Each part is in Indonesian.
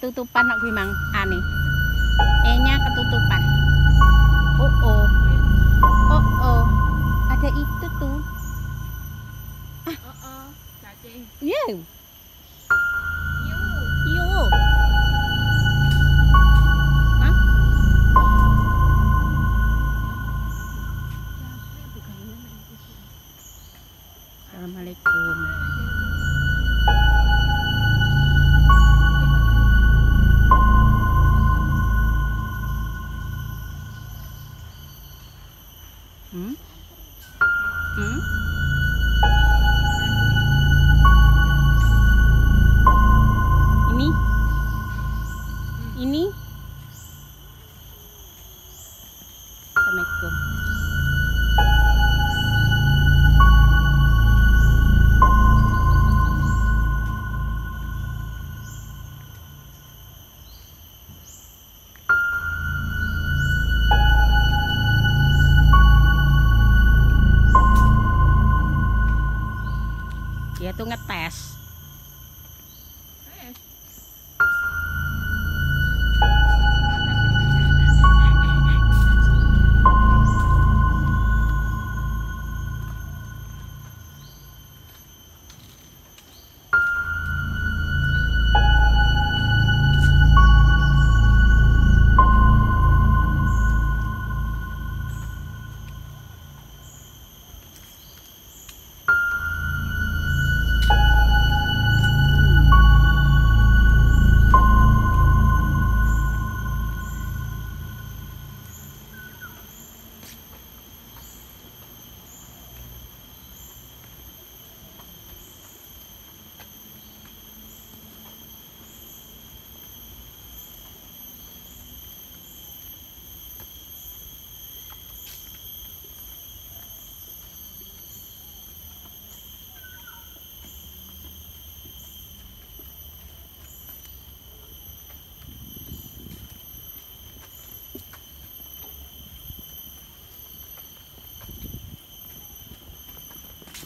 ketutupan nak gue mang aneh. E-nya ketutupan. Ini?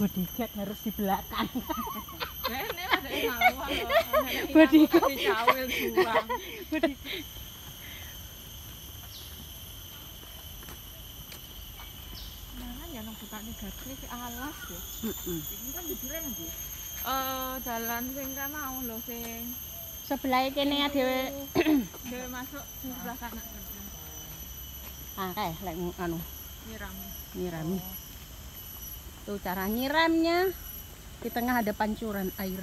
Bodyguard harus di belakang. Bodyguard. Dicawil juang. Nah, ya nang si alas ya. Kan nanti. Eh, sing mau lho sing Sebelah kene ada Dewe masuk di sebelah ah kayak lek anu Nyiram. nyiram. Tuh cara nyiramnya di tengah ada pancuran air.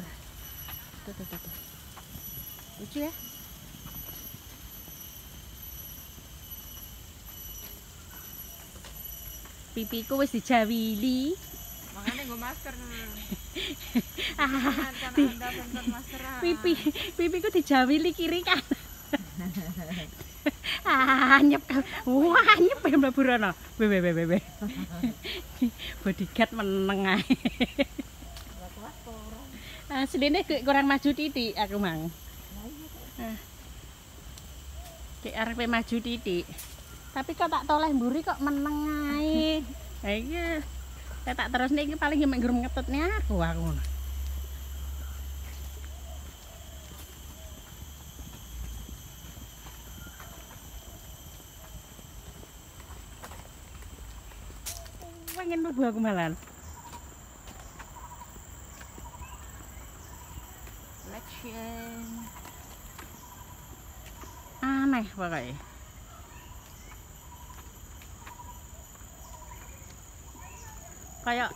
Tuh tuh tuh. tuh. Lucu ya? Pipiku wis dijawili. Makanya gue. Ah, masker. ah. pipi pipiku dijawili kiri kan. anyep kan. Wah, anyep ya Mbak Burono. Be be be be. Bodyguard meneng ae. Asline ke- kurang maju titik aku mang. Ah. Kayak arep maju titik. Tapi kok tak toleh mburi kok meneng ae. Ha iya. Tak terus nih paling yang ngrum ngetutnya aku aku. Pengen mlebu aku malan. Selection. Aneh pokoknya. Kayak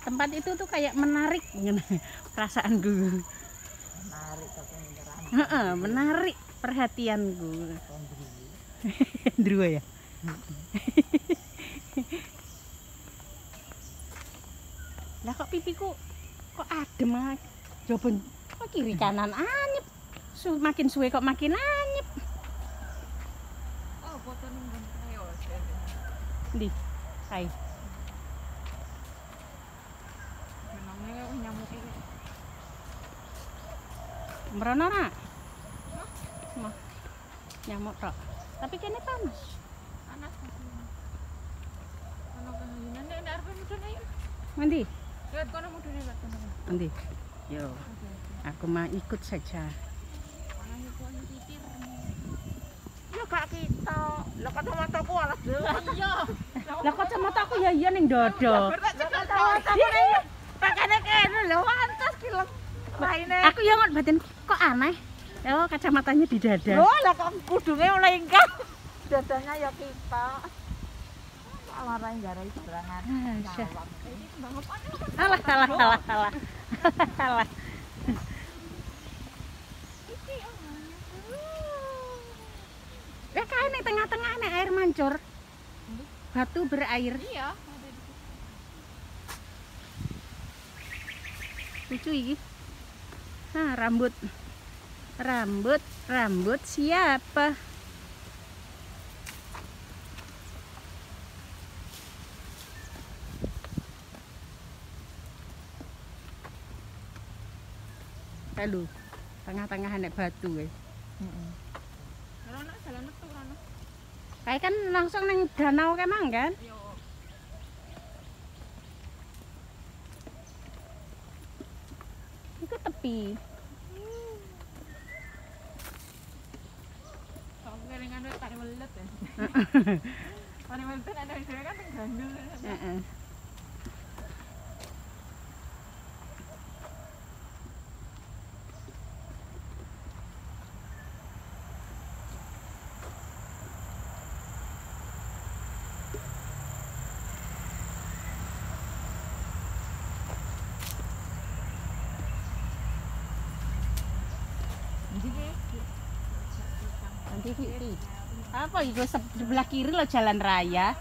tempat itu tuh kayak menarik perasaan gue. menarik tapi menarik perhatianku. Ndruwo ya. Lah kok pipiku kok adem. Coba kok kiri kanan anyep. Su makin suwe kok makin anyep. Oh, foto nunggu ayo. Ndi? Hai. Memangnya nyamuk ini. Merono ra? Mah. Nyamuk tok. Tapi kene panas. Panas. Ono kehajinan nek arep mudun ayo. Ngendi? Kono kono. Ngendi? Yo, aku mah ikut saja. Ya gak kita. Lah kacamataku alas dhewe. Iya. Lah kacamataku ya iya ning dodo. Pakane kene lho pantes ki lho. Raine. Aku ya ngot batin kok aneh. Oh, kacamatanya di dada. Lho lah kok kudunge melingkar. Dadanya ya kita. Ini mbang apa? Alah, alah, alah, alah. Alah. Ya kae ning tengah-tengah nek air mancur. Batu berair. Iya, Lucu iki. Nah, rambut. Rambut, rambut siapa? Lalu, tengah-tengah nek batu ya. Jalan metu. Kayak kan langsung neng danau kemang kan? Yo. Itu tepi. Kau kelingan wis tari welet ya. Tari welet ada di sini kan ning gandul. Heeh. Nanti Vicky. Apa itu sebelah kiri lo jalan raya?